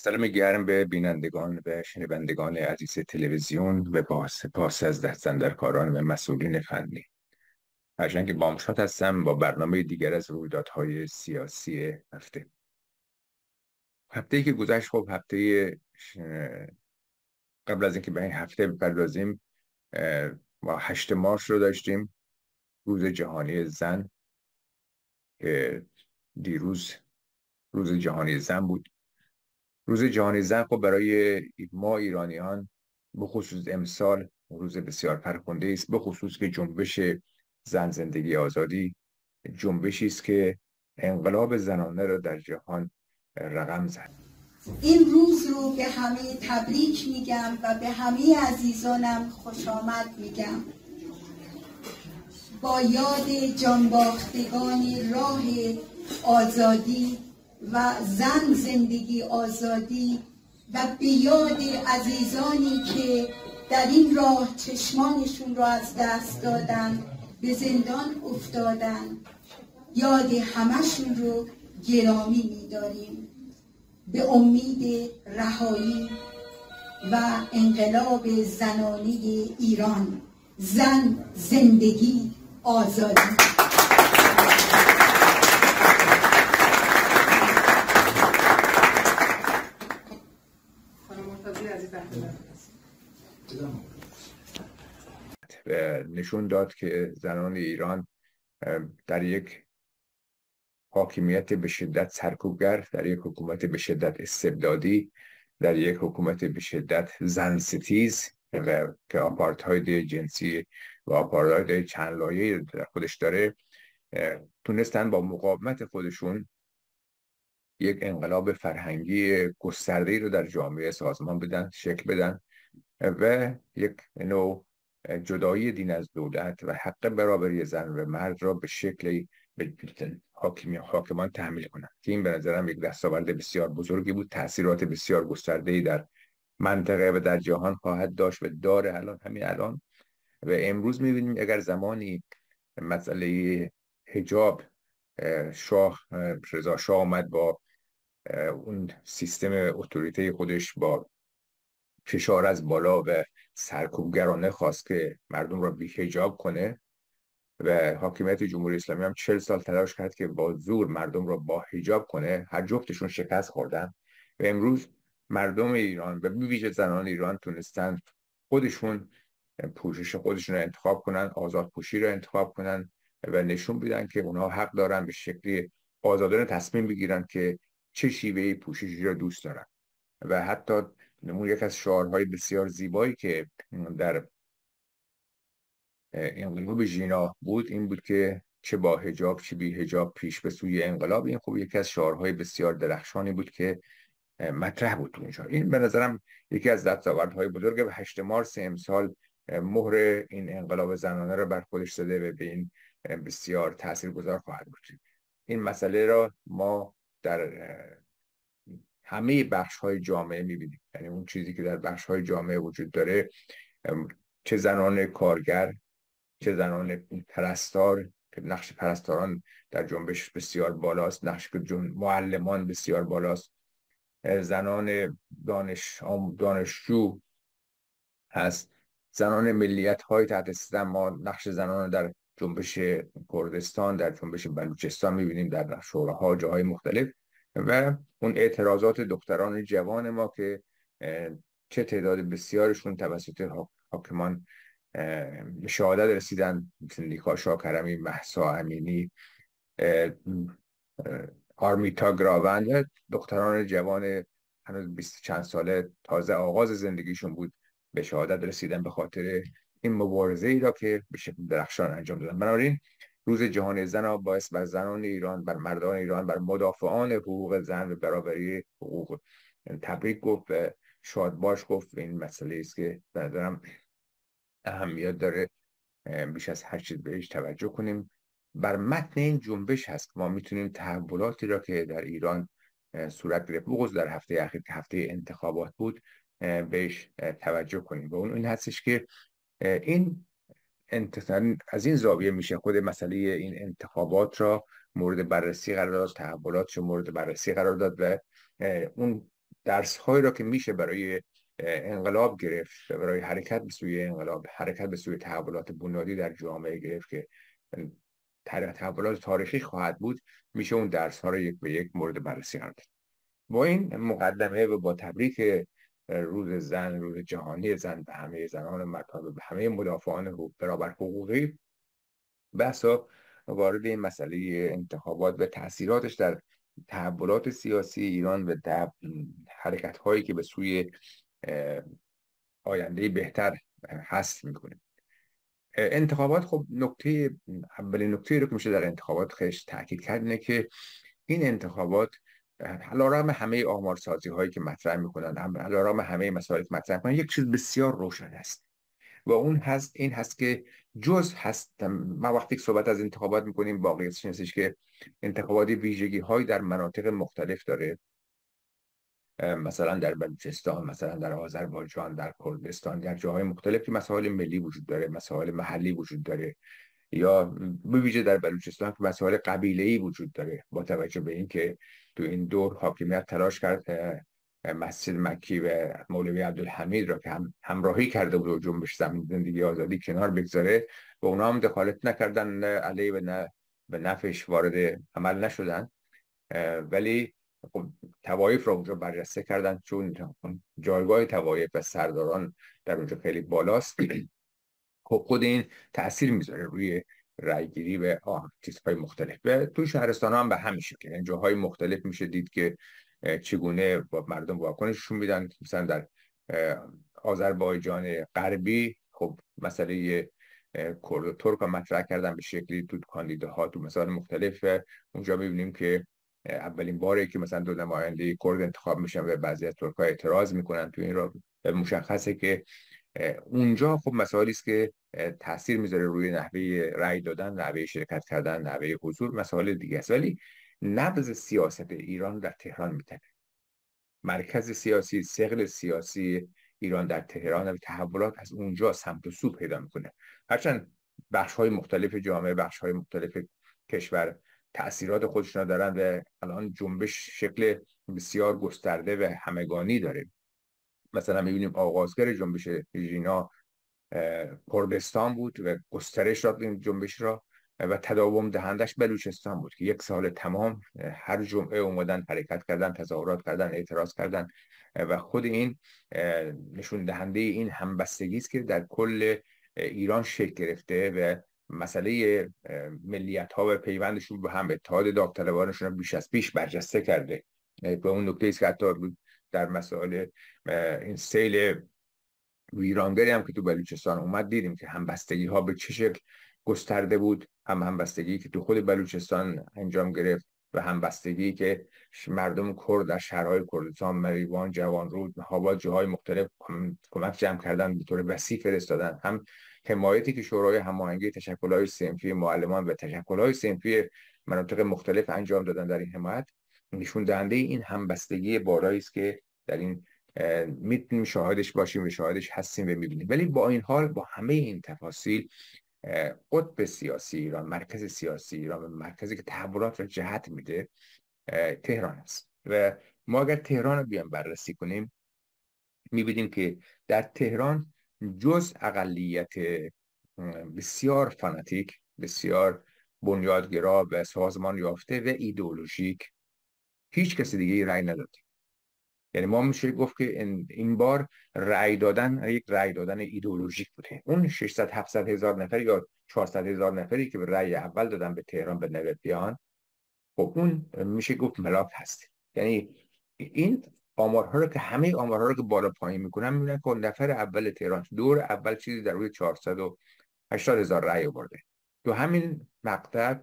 سلام گرم به بینندگان و شنوندگان عزیز تلویزیون و با سپاس از دستندرکاران و مسئولین فنی. هرچند بامشات هستم با برنامه دیگر از رویدادهای سیاسی هفته. هفته ای که گذشت خب هفته قبل از اینکه به این هفته بپردازیم ما هشت مارس رو داشتیم روز جهانی زن که دیروز روز جهانی زن بود. روز جهانی زن خب برای ما ایرانیان به خصوص امسال روز بسیار فرخنده است به خصوص که جنبش زن زندگی آزادی جنبشی است که انقلاب زنانه را در جهان رقم زد. این روز رو به همه تبریک میگم و به همه عزیزانم خوش آمد میگم. با یاد جانباختگان راه آزادی و زن زندگی آزادی و به یاد عزیزانی که در این راه چشمانشون را از دست دادن به زندان افتادن. یاد همشون رو گرامی میداریم. به امید رهایی و انقلاب زنانی ایران. زن زندگی آزادی. نشون داد که زنان ایران در یک حاکمیت به شدت سرکوبگر در یک حکومت به شدت استبدادی در یک حکومت به شدت زن ستیز که آپارتاید جنسی و آپارتاید چند لایه در خودش داره تونستن با مقاومت خودشون یک انقلاب فرهنگی گسترده رو در جامعه سازمان بدن شکل بدن و یک نوع جدایی دین از دولت و حق برابری زن و مرد را به شکلی به حاکمان تحمیل کنند. که این به نظرم یک دستاورد بسیار بزرگی بود. تاثیرات بسیار گسترده در منطقه و در جهان خواهد داشت و داره الان همین الان. و امروز می‌بینیم اگر زمانی مسئله حجاب شاه رضا شاه آمد با اون سیستم اتوریته خودش با فشار از بالا و سرکوبگرانه خواست که مردم را بیهجاب کنه و حاکمیت جمهوری اسلامی هم چل سال تلاش کرد که با زور مردم را با حجاب کنه. هر جفتشون شکست خوردن. و امروز مردم ایران و ویژه زنان ایران تونستن خودشون پوشش خودشون رو انتخاب کنن آزاد پوشی رو انتخاب کنن و نشون بدن که اونها حق دارن به شکلی آزادانه تصمیم بگیرن که چه شیوه پوششی رو دوست دارن. و حتی نمون یک از شعارهای بسیار زیبایی که در انقلاب ژینا بود این بود که چه با هجاب چه بی هجاب پیش به سوی انقلاب. این خوب یکی از شعارهای بسیار درخشانی بود که مطرح بود تو اینجا این به نظرم یکی از دستاوردهای بزرگ و هشت مارس امسال مهر این انقلاب زنانه رو بر خودش زده و به این بسیار تاثیرگذار خواهد بود. این مسئله را ما در همه بخش های جامعه می‌بینیم. یعنی اون چیزی که در بخش های جامعه وجود داره چه زنان کارگر چه زنان پرستار که نقش پرستاران در جنبش بسیار بالاست نقش معلمان بسیار بالاست. زنان دانش دانشجو هست. زنان ملیت های تحت ما نقش زنان در جنبش کردستان در جنبش بلوچستان می‌بینیم در شوراها جاهای مختلف. و اون اعتراضات دختران جوان ما که چه تعداد بسیارشون توسط حاکمان به شهادت رسیدن مثل نیکا شاکرمی محسا امینی آرمیتا گراوند دختران جوان هنوز بیست چند ساله تازه آغاز زندگیشون بود به شهادت رسیدن به خاطر این مبارزه ای را که به شکل درخشان انجام دادن. بنابراین روز جهانی زن باعث بر زنان ایران بر مردان ایران بر مدافعان حقوق زن و برابری حقوق. تبریک گفت و شاد باش گفت. این مسئله است که به اهمیت داره. بیش از هر چیز بهش توجه کنیم. بر متن این جنبش هست. ما می‌تونیم تحولاتی را که در ایران صورت گرفت بغض در هفته اخیر که هفته انتخابات بود بهش توجه کنیم. و اون این هستش که این از این زاویه میشه خود مسئله این انتخابات را مورد بررسی قرار داد تحولات مورد بررسی قرار داد و اون درس هایی را که میشه برای انقلاب گرفت برای حرکت به سوی انقلاب حرکت به سوی تحولات بنیادی در جامعه گرفت که تحولات تاریخی خواهد بود میشه اون درس ها رو یک به یک مورد بررسی قرار با این مقدمه و با تبریک روز زن روز جهانی زن به همه زنان مطالب به همه مدافعان حقوق برابر حقوقی. بحثا وارد این مسئله انتخابات و تاثیراتش در تحولات سیاسی ایران و حرکت هایی که به سوی آینده بهتر هست می‌کنه. انتخابات خب نکته اولین نکته رو که میشه در انتخابات خیش تاکید کرد اینه که این انتخابات علارام همه آمارسازی هایی که مطرح می‌کنن علارام همه مسائل که مطرح می‌کنن یک چیز بسیار روشن است. و اون هست این هست که جز هست ما وقتی صحبت از انتخابات می‌کنیم واقعیتش نیستش که انتخابات ویژگی های در مناطق مختلف داره. مثلا در بلوچستان مثلا در آذربایجان در کردستان در جاهای مختلف مسائل ملی وجود داره مسائل محلی وجود داره. یا به ویژه در بلوچستان که مسائل قبیله ای وجود داره با توجه به اینکه تو این دور حاکمیت تلاش کرد مسجد مکی و مولوی عبدالحمید را که هم همراهی کرده بود و جنبش زمین زندگی آزادی کنار بگذاره و اونا هم دخالت نکردن علیه و نه به نفش وارد عمل نشدن. ولی خب توایف را اونجا برجسته کردن چون جایگاه توایف و سرداران در اونجا خیلی بالاست. خب خود این تاثیر می‌ذاره روی رایگیری و چیزهای مختلف. و تو شهرستان هم به همین شکل یعنی جاهای مختلف میشه دید که چگونه با مردم واکنششون میدن. مثلا در آذربایجان غربی خب مسئله کرد و ترک مطرح کردن به شکلی تو کاندیداها تو مثال مختلف اونجا می‌بینیم که اولین باره که مثلا دو نماینده کرد انتخاب میشن و بعضی از ترک اعتراض می‌کنن تو این را مشخصه که اونجا خب مسائلی است که تاثیر می‌ذاره روی نحوه رأی دادن نحوه شرکت کردن نحوه حضور مسائل دیگه است. ولی نبض سیاست ایران در تهران میتنه مرکز سیاسی سقل سیاسی ایران در تهران و تحولات از اونجا سمت و سو پیدا می‌کنه. هرچند بخش های مختلف جامعه بخش های مختلف کشور تاثیرات خودشون دارن و الان جنبش شکل بسیار گسترده و همگانی داره. مثلا می‌بینیم آغازگر جنبش ژینا کردستان بود و گسترش داد این جنبش را و تداوم دهندش بلوچستان بود که یک سال تمام هر جمعه اومدن حرکت کردن تظاهرات کردن اعتراض کردن و خود این نشون دهنده این همبستگی است که در کل ایران شکل گرفته و مسئله ملیت ها و پیوندشون به هم اتحاد داوطلبانشون بیش از پیش برجسته کرده. به اون نکته است که حتی در مسائل این سیل ویرانگری هم که تو بلوچستان اومد دیدیم که همبستگی ها به چه شکل گسترده بود. هم همبستگی که تو خود بلوچستان انجام گرفت و همبستگی که مردم کرد در شهرهای کردستان مریوان جوان رود مهاباد جاهای مختلف کمک جمع کردن به طور وسیع فرستادن. هم حمایتی که شورای هماهنگی تشکل‌های سنفی معلمان و تشکل‌های سنفی مناطق مختلف انجام دادن در این حمایت نشون دهنده این همبستگی بالایی است که در این می‌تونیم شاهدش باشیم و شاهدش هستیم و می‌بینیم. ولی با این حال با همه این تفاصیل قطب سیاسی ایران مرکز سیاسی ایران مرکزی که تحولات را جهت میده تهران است و ما اگر تهران رو بیان بررسی کنیم می‌بینیم که در تهران جز اقلیت بسیار فناتیک بسیار بنیادگرا و سازمان یافته و ایدئولوژیک هیچ کسی دیگه رأی نداد. یعنی ما میشه گفت که این بار رأی دادن یک رأی دادن ایدئولوژیک بوده. اون 600 700 هزار نفر یا 400 هزار نفری که به رأی اول دادن به تهران به نوبیان خب اون میشه گفت ملاک هست. یعنی این آمارها رو که همه آمارها رو که بالا پایین می‌کنن می‌بینن که نفر اول تهران دور اول چیزی در روی 480 هزار رأی آورده. تو همین مقطع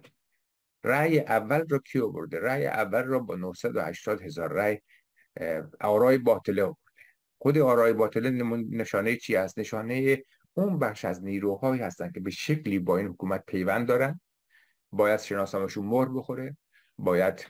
رأی اول رو کی آورده؟ رأی اول رو با 980 هزار رأی آرای باطله آورده خود آرای باطله نشانه چی است نشانه اون بخش از نیروهایی هستن که به شکلی با این حکومت پیوند دارن. باید شناسامشون مر بخوره. باید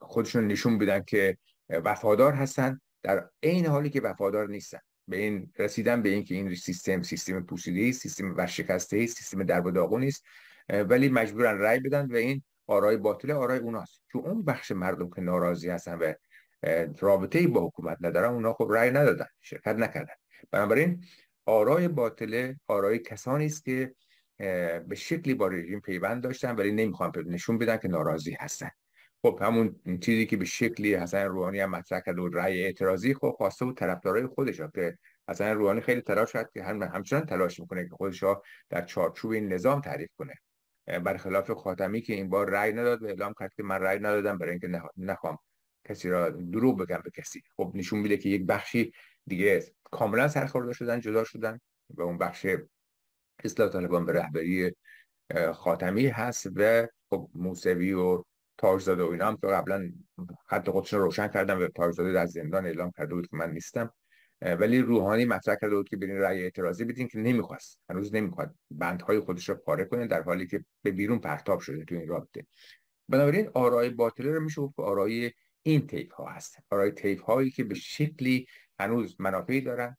خودشون نشون بدن که وفادار هستن. در عین حالی که وفادار نیستن. به این رسیدن به اینکه این سیستم سیستم پوسیده سیستم ورشکسته سیستم درب داغون است ولی مجبورن رأی بدن و این آرای باطل آرای اوناست. تو اون بخش مردم که ناراضی هستن و رابطه با حکومت ندارن اونا خب رأی ندادن شرکت نکردن. بنابراین آرای باطله آرای کسانی است که به شکلی با رژیم پیوند داشتن ولی نمی‌خوان نشون بدن که ناراضی هستن. خب همون چیزی که به شکلی حسن روحانی هم مطرح کرد و رأی اعتراضی خب خواسته بود طرفدارای خودش که حسن روحانی خیلی تلاش کرد که هم همچنان تلاش می‌کنه که خودش در چارچوب این نظام تعریف کنه. برخلاف خاتمی که این بار رأی نداد و اعلام کرد که من رأی ندادم برای اینکه نخوام کسی را دروغ بگم به کسی. خب نشون میده که یک بخشی دیگه کاملا سرخورده شدن جدا شدن و اون بخش اصلاح طالبان به رهبری خاتمی هست و خب موسوی و تاجزاده و اینا هم که قبلا خط خودشون روشن کردم و تاجزاده در زندان اعلام کرده بود که من نیستم. ولی روحانی مطرح کرده بود که برین رأی اعتراضی بدین که نمی‌خواست. هنوز نمی‌خواد. بندهای خودش رو پاره کنه در حالی که به بیرون پرتاب شده تو این رابطه. بنابراین آرای باطله رو میشه گفت آرای این تیپ ها هست. آرای تیپ هایی که به شکلی هنوز منافعی دارن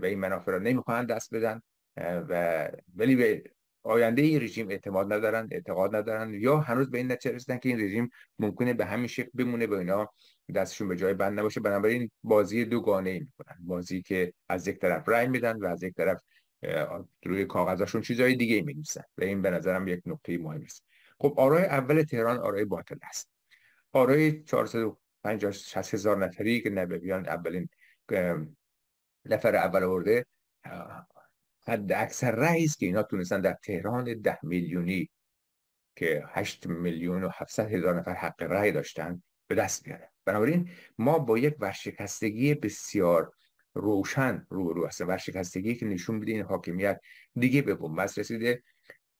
و این منافع را نمی‌خواهند دست بدن و ولی به آینده این رژیم اعتماد ندارن اعتقاد ندارن یا هنوز به این نتیجه رسیدن که این رژیم ممکنه به همین شکل بمونه و اینا دستشون به جای بند نباشه. بنابراین بازی دو گانه ای می‌کنن. بازی که از یک طرف رای میدن و از یک طرف روی کاغذشون چیزهای دیگه ای می‌نویسن. و این به نظرم یک نکته مهم است. خب آرای اول تهران آرای باطل است. آرای 450 60 هزار نفری که نبویان اولین نفر اول آورده حد اکثر رئیس که اینا تونستن در تهران ده میلیونی که 8 میلیون و 700 هزار نفر حق رأی داشتن به دست بیارن. بنابراین ما با یک ورشکستگی بسیار روشن رو رو هستیم. ورشکستگی که نشون میده این حاکمیت دیگه به بنبست رسیده.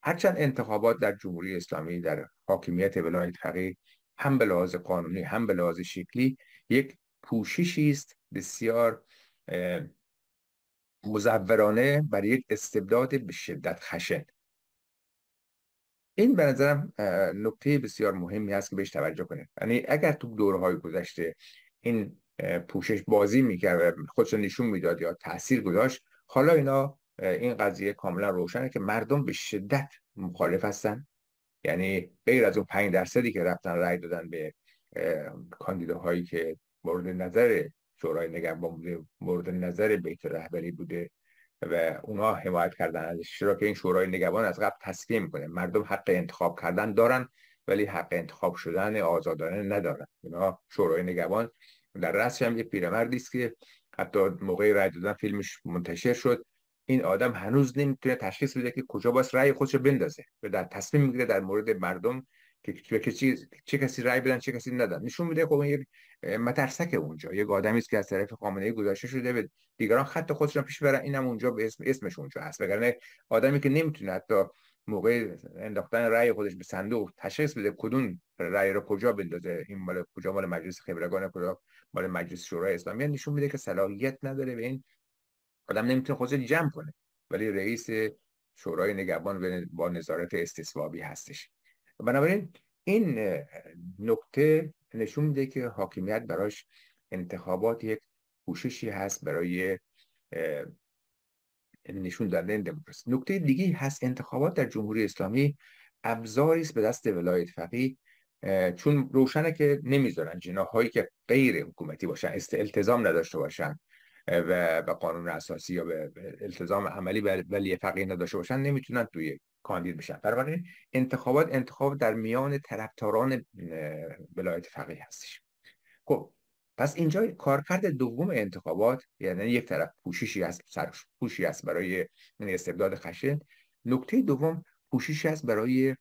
هرچند انتخابات در جمهوری اسلامی در حاکمیت ولایت فقیه هم به لحاظ قانونی هم به لحاظ شکلی یک پوششی است. بسیار مزورانه برای یک استبداد به شدت خشن. این به نظرم نکته بسیار مهمی هست که بهش توجه کنید. یعنی اگر تو دورهای گذشته این پوشش بازی می‌کرد و خودش نشون می‌داد یا تاثیر گذاشت حالا اینا این قضیه کاملا روشنه که مردم به شدت مخالف هستن. یعنی غیر از اون 5 درصدی که رفتن رأی دادن به کاندیداهایی که مورد نظر شورای نگهبان بوده مورد نظر بیت رهبری بوده و اونا حمایت کردن ازش چرا که این شورای نگهبان از قبل تصفیه می‌کنه. مردم حق انتخاب کردن دارن ولی حق انتخاب شدن آزادانه ندارن. اونا شورای نگهبان در رأسش هم یه پیرمردی است که حتی موقع رای دادن فیلمش منتشر شد. این آدم هنوز نمی‌تونه تشخیص بده که کجا باید رأی خودش بندازه و در تصمیم می‌گیره در مورد مردم که چه, چه کسی رای بدن چه کسی ندن. نشون میده خب یک مترسک اونجا. یک آدمی است که از طرف خامنه ای گذاشته شده به دیگران خط خودش پیش برن اینم اونجا به اسم اسمش اونجا هست. وگرنه آدمی که نمی‌تونه حتی موقع انداختن رأی خودش به صندوق تشخیص بده کدوم رأی رو کجا بندازه. این مال کجا؟ مال مجلس خبرگان کجا؟ مال مجلس شورای اسلامی. نشون میده که صلاحیت نداره به این آدم نمی‌تونه خودش جمع کنه. ولی رئیس شورای نگهبان با نظارت استصوابی هستش. بنابراین این نکته نشون میده که حاکمیت براش انتخابات یک کوششی هست برای نشون دادن دموکراسی. نکته دیگه هست انتخابات در جمهوری اسلامی ابزاری است به دست ولایت فقیه چون روشنه که نمی‌ذارن جناهایی که غیر حکومتی باشن التزام نداشته باشن و به قانون اساسی یا به التزام عملی ولی فقیه نداشته باشن نمی‌تونن توی کاندید بشن بنابراین انتخابات انتخاب در میان طرفداران ولایت فقیه هستش. خب پس اینجا کارکرد دوم انتخابات یعنی یک طرف پوششی سرش پوشی است برای استبداد خشن. نکته دوم پوششی است برای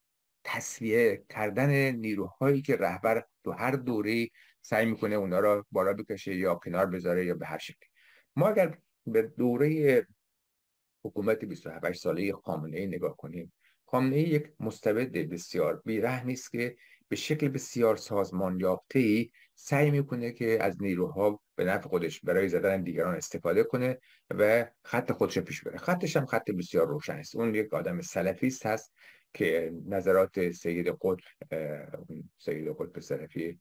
تصویه کردن نیروهایی که رهبر تو هر دوره سعی می‌کنه اونا را بالا بکشه یا کنار بذاره یا به هر شکلی. ما اگر به دوره حکومت 27 ساله خامنه ای نگاه کنیم. خامنه ای یک مستبد بسیار بیرحمی است که به شکل بسیار سازمان یافته ای سعی می‌کنه که از نیروها به نفع خودش برای زدن دیگران استفاده کنه و خط خودش پیش بره خطش هم خط بسیار روشن است. اون یک آدم سلفیست هست که نظرات سید قطب سید قطب سلفی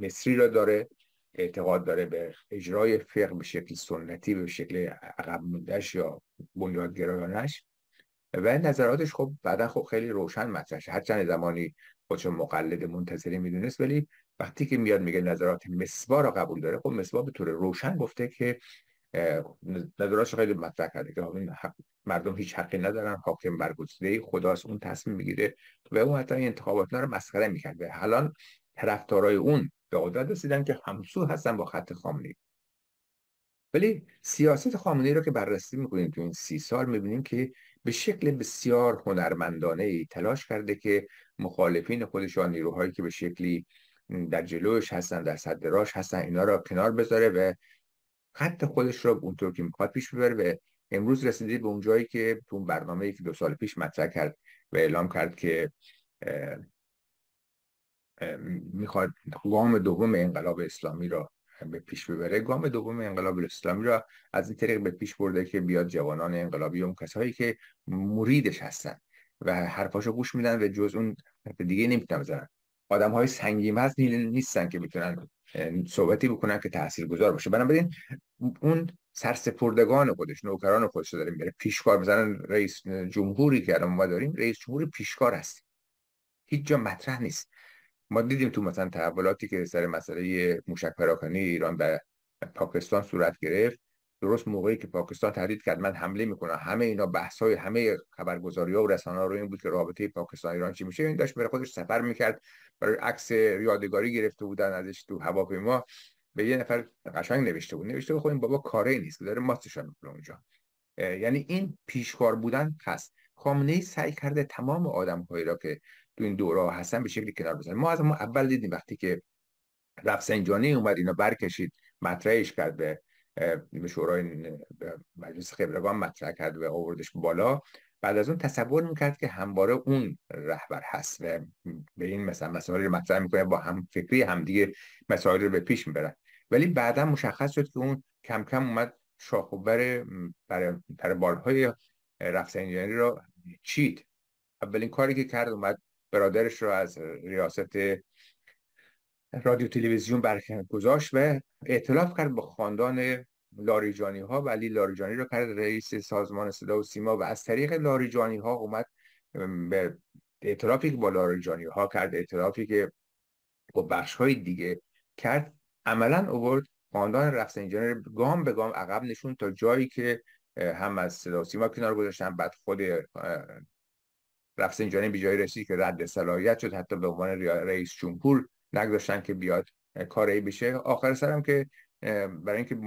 مصری را داره. اعتقاد داره به اجرای فقه به شکل سنتی به شکل عقب موندهش یا بنیادگرایانش و نظراتش خب بعدا خب خیلی روشن مطرح هر چند زمانی خودش مقلد منتظری می‌دونست ولی وقتی که میاد میگه نظرات مسوا را قبول داره خب مسوا به طور روشن گفته که نظراتش خیلی مطرح کرده که مردم هیچ حقی ندارن حاکم برگزیده خداست اون تصمیم می‌گیره. و اون حتی انتخابات رو مسخره می‌کرده الان طرفدارای اون به قدرت رسیدن که همسو هستن با خط خامنه‌ای. ولی سیاست خامنه‌ای رو که بررسی می‌کنیم تو این سی سال می‌بینیم که به شکل بسیار هنرمندانه ای تلاش کرده که مخالفین خودش نیروهایی که به شکلی در جلوش هستن در صد راش هستن اینا رو کنار بذاره و خط خودش رو اونطور که می‌خواد پیش ببره و امروز رسیده به اون جایی که تو اون برنامه که دو سال پیش مطرح کرد و اعلام کرد که می‌خواد گام دوم انقلاب اسلامی را به پیش ببره. گام دوم انقلاب اسلامی را از این طریق به پیش برده که بیاد جوانان انقلابی اون کسایی که مریدش هستن و حرفاشو گوش میدن و جز اون دیگه نمی‌تونن بزنن. آدم های سنگین وزن نیستن که می‌تونن صحبتی بکنن که تاثیرگذار باشه. بنابراین اون سرسپردگان خودش نوکران خودش داره میره پیشکار مثلا رئیس جمهوری که الان ما داریم رئیس جمهور پیشکار هست. هیچ جا مطرح نیست. ما دیدیم تو مثلا تحولاتی که سر مسئله موشک پراکنی ایران به پاکستان صورت گرفت درست موقعی که پاکستان تهدید کرد من حمله می‌کنم. همه اینا بحث های همه خبرگزاری ها و رسانه ها رو این بود که رابطه پاکستان ایران چی میشه. این داشت برای خودش سفر می‌کرد برای عکس یادگاری گرفته بودن ازش تو هواپیما. به یه نفر قشنگ نوشته بود. نوشته بود خب بابا کاری نیست که داره ماستشان می‌کنه اونجا. یعنی این پیشکار بودن هست خامنه ای سعی کرده تمام آدم هایی را که تو این دوره هستن به شکلی کنار بزنه ما از ما اول دیدیم وقتی که رفسنجانی اومد اینا برکشید مطرحش کرد به به شورای مجلس خبرگان مطرح کرد و آوردش بالا. بعد از اون تصور می‌کرد که همواره اون رهبر هست و به این مثلا مسائل رو مطرح می‌کنه با هم فکری همدیگه مسائل رو به پیش می‌برن. ولی بعدا مشخص شد که اون کم کم اومد شاخ و بر پر بالهای رفسنجانی رو چید. اولین کاری که کرد اومد برادرش رو از ریاست رادیو تلویزیون برگذاشت و اعتلاف کرد با خاندان لاریجانی ها ولی لاریجانی رو کرد رئیس سازمان صدا و سیما و از طریق لاریجانی ها اومد به اعتلافی که با لاریجانی ها کرد اعتلافی که با بخش های دیگه کرد. عملا اوورد خاندان رفسنجانی رو گام به گام عقب نشون تا جایی که هم از صدا و سیما کنار گذاشتن بعد خود رفسنجانی به جایی رسید که رد صلاحیت شد حتی به عنوان رئیس جمهور نگذاشتن که بیاد کاری بشه. آخر سرم که برای اینکه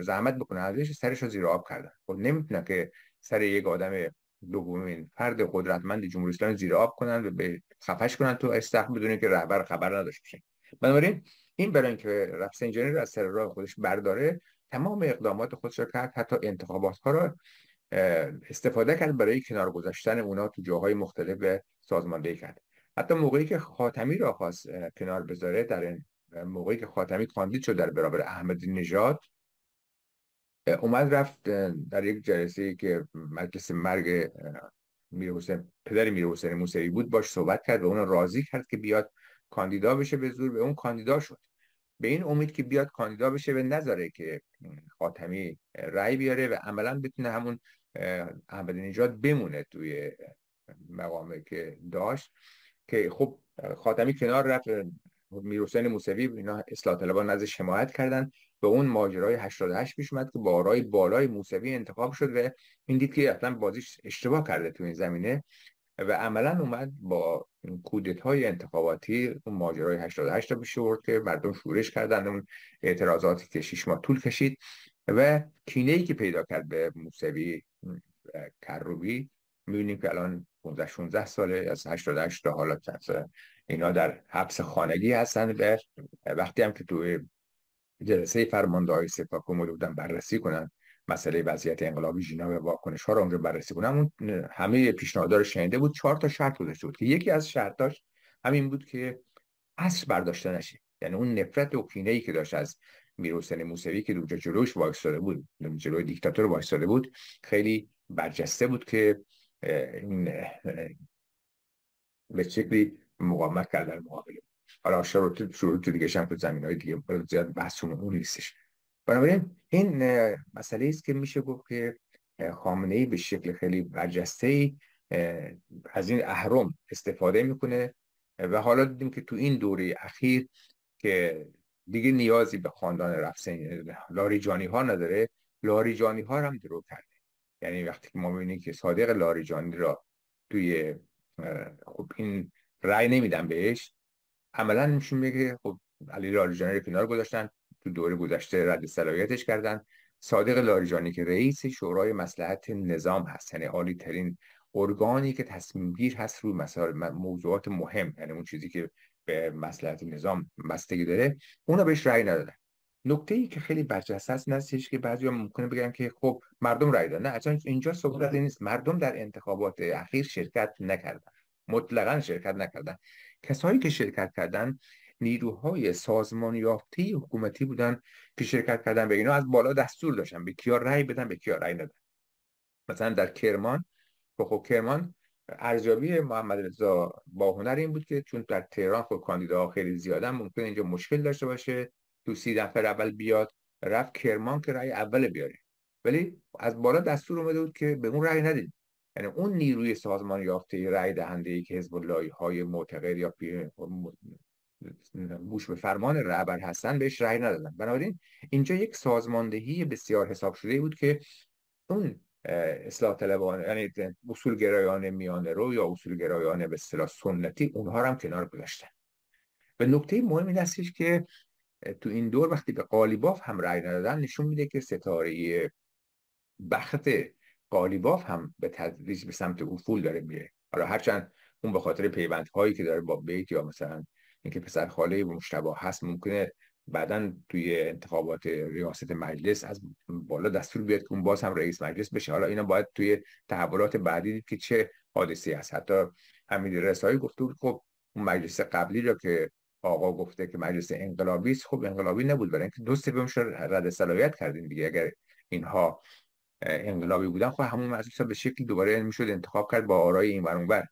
زحمت بکنه ازش سرش رو زیر آب کردن. خب نمی‌تونه که سر یک آدم دومین فرد قدرتمند جمهوری اسلامی زیر آب کنن و به خفش کنن تو استخ بدونین که رهبر خبر نداشته باشه. بنابراین این برای اینکه رفسنجانی رو از سر راه خودش برداره تمام اقدامات خودش رو کرد حتی انتخابات ها رو استفاده کرد برای کنار گذاشتن اونا تو جاهای مختلف سازماندهی کرد. حتی موقعی که خاتمی را خواست کنار بذاره در این موقعی که خاتمی کاندید شد در برابر احمدی نژاد اومد رفت در یک جلسه که مجلس مرگ میر حسین پدر میر حسین موسوی بود باش صحبت کرد و اون راضی کرد که بیاد کاندیدا بشه به زور به اون کاندیدا شد. به این امید که بیاد کاندیدا بشه و نذاره که خاتمی رأی بیاره و عملا بتونه همون احمدی نژاد بمونه توی مقامه که داشت که خب خاتمی کنار رفت میرحسین موسوی اینا اصلاح طلبان نزد شماعت کردن. به اون ماجرای 88 پیش اومد که با رای بالای موسوی انتخاب شد و این دید که اصلا بازیش اشتباه کرده تو این زمینه و عملا اومد با کودت های انتخاباتی اون ماجرای 88 رو پیش که مردم شورش کردن اون اعتراضاتی که شش ماه طول کشید و کینه ای که پیدا کرد به موسوی کروبی. می‌بینیم که الان 15 16 ساله از 88 تا حالا چند اینا در حبس خانگی هستن و وقتی هم که توی جلسه فرمانده های سپاه بودن بررسی کنن مسئله وضعیت انقلابی ژینا و واکنش ها رو اونجا بررسی کنن اون همه پیشنهادات رو شنیده بود چهار تا شرط گذاشته بود که یکی از شرطاش همین بود که اصل برداشته نشه. یعنی اون نفرت و کینه ای که داشت از میرحسین موسوی که اونجا جلوش وایستاده بود جلوی دیکتاتور وایستاده بود خیلی برجسته بود که این به شکلی مقاومت کرد در مقابل. حالا شروط شروط دیگه هم تو زمین های دیگه زیاد بحثون اون نیستش. بنابراین این مسئله است که میشه گفت که خامنه ای به شکل خیلی برجسته ای از این اهرم استفاده می‌کنه. و حالا دیدیم که تو این دوره اخیر که دیگه نیازی به خاندان رفسنجانی لاریجانی ها نداره لاریجانی ها هم درو کرده. یعنی وقتی که ما ببینیم که صادق لاریجانی را توی خب این رأی نمیدن بهش عملا نشون میگه خب علی لاریجانی رو کنار گذاشتن تو دوره گذشته رد صلاحیتش کردن. صادق لاریجانی که رئیس شورای مسلحت نظام هست یعنی عالی ترین ارگانی که تصمیم گیر هست روی مسائل موضوعات مهم یعنی اون چیزی که به مسلحت نظام بستگی داره اونا بهش رأی ندادن. نکته ای که خیلی برجسته است هستش که بعضی ممکنه بگن که خب مردم رأی دادن. نه اینجا صحبت نیست. مردم در انتخابات اخیر شرکت نکردن. مطلقا شرکت نکردن. کسایی که شرکت کردن نیروهای سازمان یافته حکومتی بودن که شرکت کردن به اینا از بالا دستور داشتن به کیا رأی بدن به کیا رأی ندن. مثلا در کرمان خب, خب کرمان ارزیابی محمد رضا با هنر این بود که چون در تهران خب کاندیداها خیلی زیادن ممکن اینجا مشکل داشته باشه. تو سی نفر اول بیاد رفت کرمان که رأی اول بیاره. ولی از بالا دستور اومده بود که به اون رأی ندید یعنی اون نیروی سازمان یافته رأی دهنده ای که حزب الله های معتقد یا بوش به فرمان رهبر هستن بهش رأی ندادن. بنابراین اینجا یک سازماندهی بسیار حساب شده بود که اون اصلاح طلبان یعنی اصول گرایان میانه رو یا اصول گرایان به اصطلاح سنتی اونها رو هم کنار گذاشتن. و نکته مهم این که تو این دور وقتی به قالیباف هم رأی ندادن نشون میده که ستاره بخت قالیباف هم به تدریج به سمت افول داره میره. حالا هرچند اون به خاطر پیوندهایی که داره با بیت یا مثلا اینکه پسر خاله مشتبه هست ممکنه بعدا توی انتخابات ریاست مجلس از بالا دستور بیاد که اون باز هم رئیس مجلس بشه. حالا اینا باید توی تحولات بعدی دید که چه حادثی هست. حتی حمید رسایی خب اون مجلس قبلی را که آقا گفته که مجلس انقلابی است. خب انقلابی نبود برای اینکه دو سومش رد صلاحیت کردین دیگه. اگر اینها انقلابی بودن خب همون مجلس به شکلی دوباره می‌شد انتخاب کرد با آرای این ور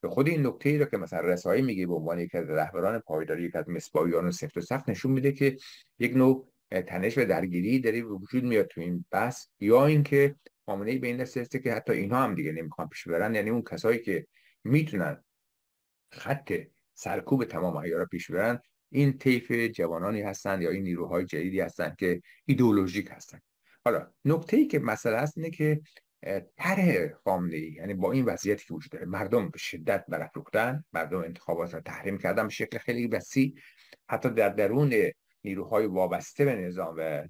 به خود این نکته ای رو که مثلا رسایی میگه به عنوان یک از رهبران پایداری یک از مصباحیان سفت و سخت نشون میده که یک نوع تنش و درگیری داره وجود میاد تو این بحث. یا اینکه خامنه به این دسته که حتی اینها هم دیگه نمی‌خوان پیش برن. یعنی اون کسایی که می‌تونن خط سرکوب تمام عیارا پیش برن این طیف جوانانی هستند یا این نیروهای جدیدی هستند که ایدئولوژیک هستند. حالا نکته ای که مسئله است اینه که طرح خامنه ای یعنی با این وضعیتی که وجود داره مردم به شدت برافروختن مردم انتخابات را تحریم کردن به شکل خیلی وسیع. حتی در درون نیروهای وابسته به نظام و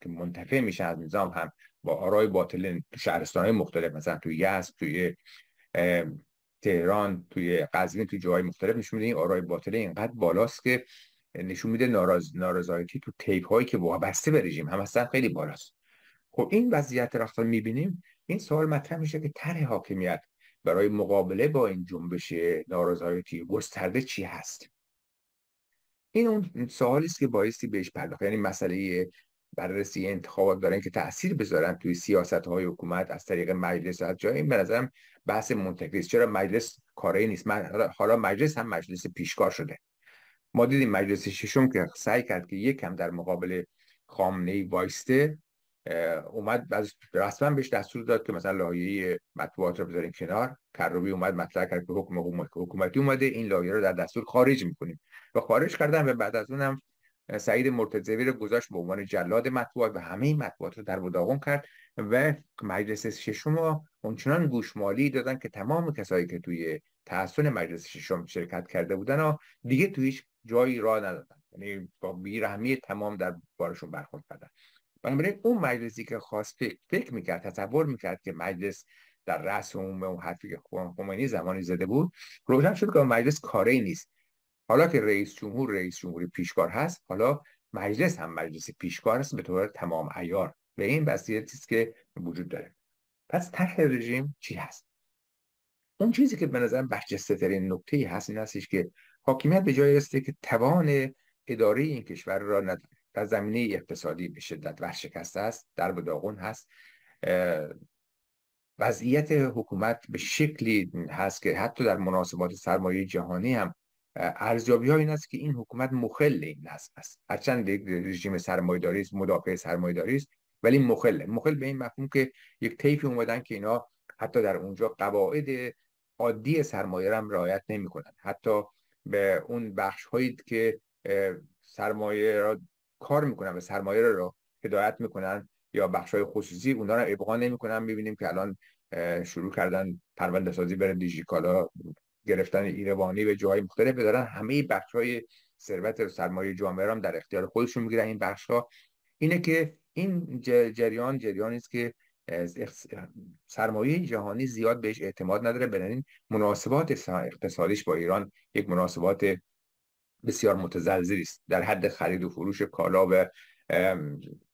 که منتفع میشن از نظام هم با آرای باطل شهرستان های مختلف مثلا توی یزد توی تهران توی قزوین توی جاهای مختلف نشون میده. این آرای باطل اینقدر بالاست که نشون میده ناراض نارضایتی تو تیپ هایی که وابسته به رژیم هم هستن خیلی بالاست. خب این وضعیت را می‌بینیم. این سوال مطرح میشه که طرح حاکمیت برای مقابله با این جنبش نارضایتی گسترده چی هست؟ این اون سوالی است که بایستی بهش پرداخت. یعنی مسئله بررسی انتخابات دارن که تاثیر بذارن توی سیاست های حکومت از طریق مجلس. از جای این به نظرم بحث منطقی چرا مجلس کاری نیست؟ حالا مجلس هم مجلس پیشکار شده. ما دیدیم مجلس ششم که سعی کرد که یک کم در مقابل خامنه ای وایسته اومد رسما بهش دستور داد که مثلا لایحه مطبوعات رو بذارین کنار. کروبی اومد مطرح کرد که حکم حکومتی اومده. این لایحه رو در دستور خارج می‌کنیم. و خارج کردن و بعد از اونم سعید مرتضوی رو گذاشت به عنوان جلاد مطبوعات و همه این مطبوعات رو در وداغون کرد و مجلس ششم اونچنان گوشمالی دادن که تمام کسایی که توی تحسن مجلس ششم شرکت کرده بودن و دیگه تویش جایی را ندادن. یعنی با بیرحمی تمام در بارشون برخورد کردن. بنابراین اون مجلسی که خواست فکر می‌کرد تصور می‌کرد که مجلس در رأس اون اون حرفی که خمینی زمانی زده بود روشن شد که مجلس کاری نیست. حالا که رئیس جمهور رئیس جمهوری پیشکار هست حالا مجلس هم مجلس پیشکار است به طور تمام ایار به این وضعیتی است که وجود داره. پس طرح رژیم چی هست؟ اون چیزی که به نظر برجسته ترین نکته هست این هستش که حاکمیت به جای است که توان اداره این کشور را نداره. در زمینه اقتصادی به شدت ورشکسته است در داغون هست. وضعیت حکومت به شکلی هست که حتی در مناسبات سرمایه جهانی هم ارزیابی ها این است که این حکومت مخل این نظم است. هرچند یک رژیم سرمایه‌داری است مدافع سرمایه‌داری است ولی مخل. مخل به این مفهوم که یک طیفی اومدن که اینا حتی در اونجا قواعد عادی سرمایه هم رعایت نمی‌کنن. حتی به اون بخش هایی که سرمایه را کار می‌کنن و سرمایه را هدایت می‌کنن یا بخش های خصوصی اونا رو ابقا نمی‌کنن. می‌بینیم که الان شروع کردن پرونده سازی برای دیجیکالا. گرفتن ایروانی به جای مختلف دارن همه بخش های ثروت سرمایه جامعه هم در اختیار خودشون می‌گیرن. این بخش ها اینه که این جریان جریانی است که سرمایه جهانی زیاد بهش اعتماد نداره. بنابراین مناسبات اقتصادیش با ایران یک مناسبات بسیار متزلزلی است. در حد خرید و فروش کالا و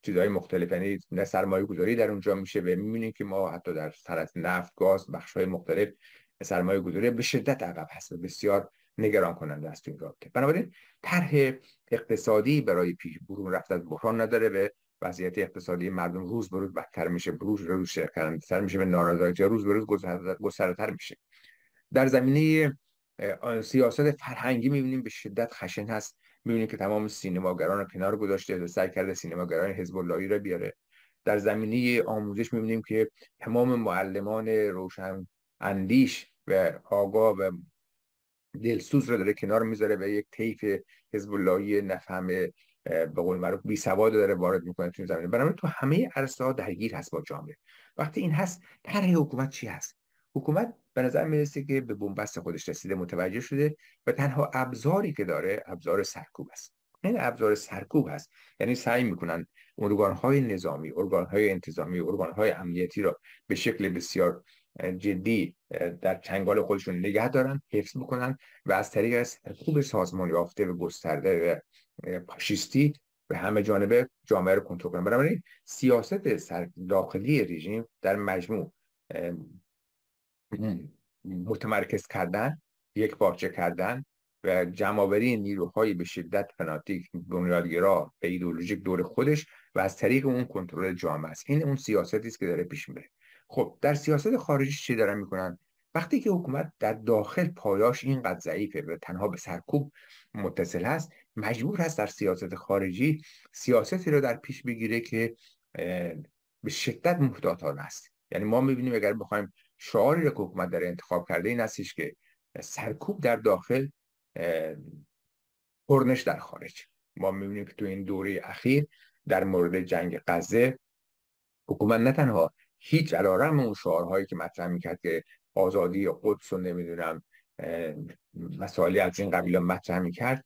چیزهای مختلف یعنی نه سرمایه گذاری در اونجا میشه و می‌بینیم که ما حتی در صنعت نفت گاز بخش های مختلف سرمایه گذاری به شدت عقب هست و بسیار نگران کننده است این رابطه. بنابراین طرح اقتصادی برای پیش برون رفت از بحران نداره به وضعیت اقتصادی مردم روز به روز بدتر میشه روز به روز شرکتتر میشه به نارضایتی روز به روز گسترتر میشه. در زمینه سیاست فرهنگی می‌بینیم به شدت خشن هست. می‌بینیم که تمام سینماگران رو کنار گذاشته و سعی کرده سینماگران حزب اللهی رو بیاره. در زمینه آموزش می‌بینیم که تمام معلمان روشن اندیش و آگاه و دلسوز رو داره کنار می‌ذاره و یک طیف حزب اللهی نفهمه به قول معروف بی سواد داره وارد می‌کنه تو زمینه بنابراین تو همه عرصه ها درگیر هست با جامعه. وقتی این هست طرح حکومت چی هست؟ حکومت به نظر می‌رسه که به بنبست خودش رسیده متوجه شده و تنها ابزاری که داره ابزار سرکوب است. این ابزار سرکوب هست. یعنی سعی می‌کنن ارگانهای نظامی ارگانهای انتظامی ارگانهای امنیتی را به شکل بسیار جدی در چنگال خودشون نگه دارن حفظ می‌کنن و از طریق سرکوب سازمان یافته و گسترده و پاشیستی به همه جانبه جامعه رو کنترل کنن. بنابراین سیاست سر داخلی رژیم در مجموع متمرکز کردن یک پارچه کردن و جمعآوری نیروهای به شدت فناتیک بنیادگرا به ایدولوژیک دور خودش و از طریق اون کنترل جامعه است. این اون سیاستی است که داره پیش میره خب در سیاست خارجی چی دارن می‌کنن؟ وقتی که حکومت در داخل پایاش اینقدر ضعیفه و تنها به سرکوب متصل هست مجبور هست در سیاست خارجی سیاستی رو در پیش بگیره که به شدت محتاطانه است. یعنی ما می‌بینیم اگر بخوایم شعاری رو که حکومت در انتخاب کرده این هستش که سرکوب در داخل پرنش در خارج. ما می‌بینیم که تو این دوره اخیر در مورد جنگ غزه حکومت نه تنها هیچ علارم اون شعارهایی که مطرح می‌کرد که آزادی قدس رو نمی‌دونم مسائلی از این قبیل مطرح می‌کرد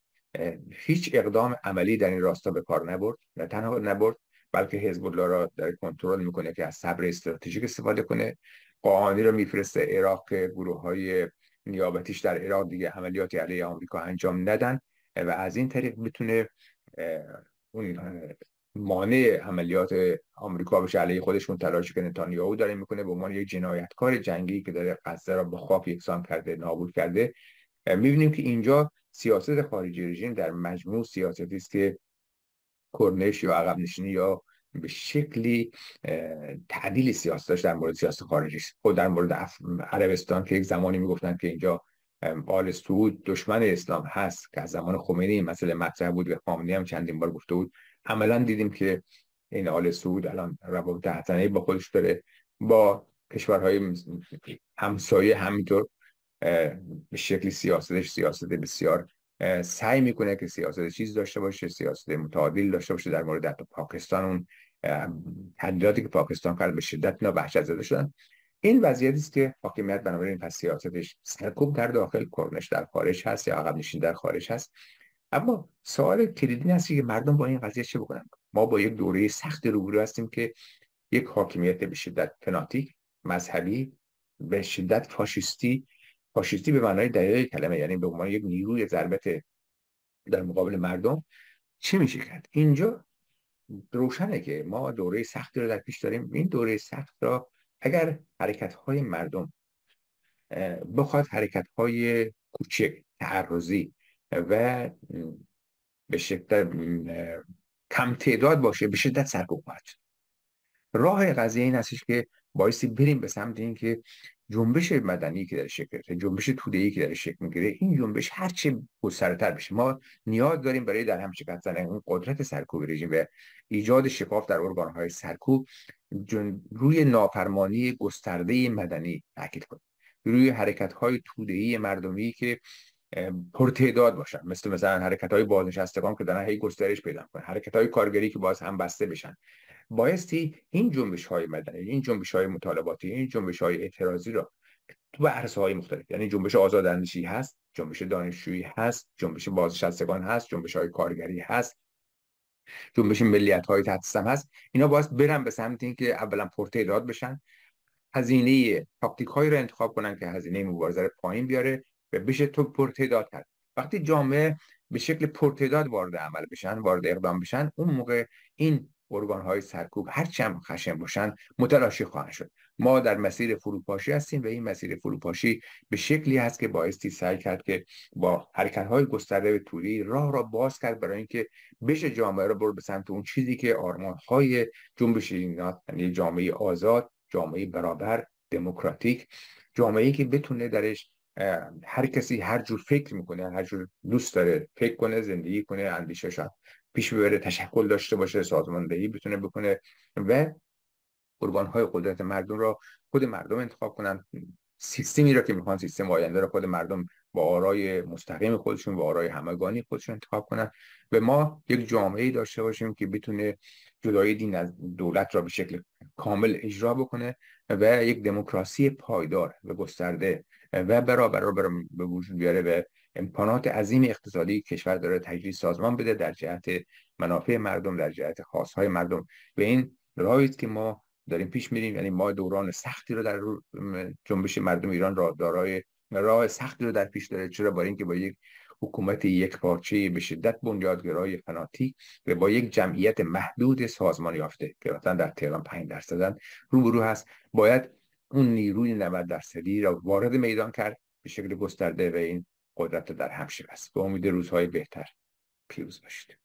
هیچ اقدام عملی در این راستا به کار نبرد. نه تنها نبرد بلکه حزب الله را در کنترل می‌کنه که از صبر استراتژیک استفاده کنه. قاهانی رو میفرسته عراق گروه های نیابتیش در عراق دیگه عملیاتی علیه آمریکا انجام ندن و از این طریق می‌تونه اون مانع عملیات آمریکا بشه علیه خودشون تلاشی که نتانیاهو داره می‌کنه به عنوان یک جنایتکار جنگی که داره غزه را به خاک یکسان کرده نابود کرده. می‌بینیم که اینجا سیاست خارجی رژیم در مجموع سیاستی است که کرنش یا عقب نشینی یا به شکلی تعدیل سیاستش در مورد سیاست خارجی است. خود در مورد عربستان که یک زمانی می‌گفتن که اینجا آل سعود دشمن اسلام هست که از زمان خمینی این مسئله مطرح بود و خامنه‌ای هم چندین بار گفته بود. عملا دیدیم که این آل سعود الان روابط حسنه با خودش داره با کشورهای همسایه همینطور به شکلی سیاستش سیاست بسیار سعی می‌کنه که سیاست چیز داشته باشه سیاست متعادل داشته باشه در مورد حتی پاکستان اون تحلیلاتی که پاکستان کرد به شدت اینا وحشت زده شدن. این وضعیتی است که حاکمیت بنابراین پس سیاستش سرکوب در داخل کرنش در خارج هست یا عقب نشین در خارج هست. اما سوال کلیدی هست که مردم با این قضیه چه بکنن؟ ما با یک دوره سخت روبرو هستیم که یک حاکمیت به شدت فناتیک مذهبی به شدت فاشیستی. فاشیستی به معنای دقیق کلمه یعنی به عنوان یک نیروی ضربت در مقابل مردم. چی میشه کرد؟ اینجا روشنه که ما دوره سختی رو در پیش داریم. این دوره سخت را اگر حرکت های مردم بخواد حرکت های کوچک تعرضی و به شدت کم تعداد باشه به شدت سرکوب خواهد راه قضیه این هستش که بایستی بریم به سمت اینکه جنبش مدنی که در شکل گرفته جنبش ای که در شکل می‌گیره این جنبش هرچه گسترتر بشه. ما نیاز داریم برای در هم شکست اون قدرت سرکوب رژیم و ایجاد شفاف در های سرکوب روی نافرمانی گسترده مدنی تاکید کنیم. روی حرکت های ای مردمی که پرتعداد باشن. مثل مثلا حرکت های بازنشستگان که دارن هی گسترش پیدا کنن حرکت های کارگری که باز هم بسته بشن. بایستی این جنبش های مدنی این جنبش های مطالباتی این جنبش های اعتراضی را تو عرصه های مختلف یعنی جنبش آزاداندیشی هست جنبش دانشجویی هست جنبش بازنشستگان هست جنبش های کارگری هست جنبش ملیت های تحت هست. اینا باید برن به سمت اینکه اولا پرتعداد بشن هزینه تاکتیک هایی رو انتخاب کنن که هزینه مبارزه رو پایین بیاره بشه تو پرتعداد کرد. وقتی جامعه به شکل پرتعداد وارد عمل بشن وارد اقدام بشن اون موقع این ارگان های سرکوب هر چند خشن باشن متلاشی خواهند شد. ما در مسیر فروپاشی هستیم و این مسیر فروپاشی به شکلی هست که بایستی سعی کرد که با حرکت های گسترده توری راه را باز کرد برای اینکه بشه جامعه را برد به سمت اون چیزی که آرمان های جنبش یعنی جامعه آزاد جامعه برابر دموکراتیک جامعه که بتونه درش هر کسی هر جور فکر می‌کنه هر جور دوست داره فکر کنه زندگی کنه اندیشه پیش ببره تشکل داشته باشه سازماندهی بتونه بکنه و قربان های قدرت مردم را خود مردم انتخاب کنن. سیستمی را که می‌خوان سیستم آینده را خود مردم با آرای مستقیم خودشون و آرای همگانی خودشون انتخاب کنن. و ما یک جامعه داشته باشیم که بتونه جدای دین از دولت را به شکل کامل اجرا بکنه و یک دموکراسی پایدار و گسترده و برابر را به وجود بیاره و امکانات عظیم اقتصادی کشور داره تجریز سازمان بده در جهت منافع مردم در جهت خاصهای مردم. و این راهی که ما داریم پیش میریم. یعنی ما دوران سختی رو در جنبش مردم ایران را دارای راه سختی رو در پیش داره. چرا؟ برای اینکه با یک حکومت یک پارچه به شدت بنیادگرای فناتیک و با یک جمعیت محدود سازمان یافته که مثلا در تهران 5 درصدن روبرو هست. باید اون نیروی 90 درصدی را وارد میدان کرد به شکل گسترده و این قدرت در هم است به امید روزهای بهتر پیروز باشید.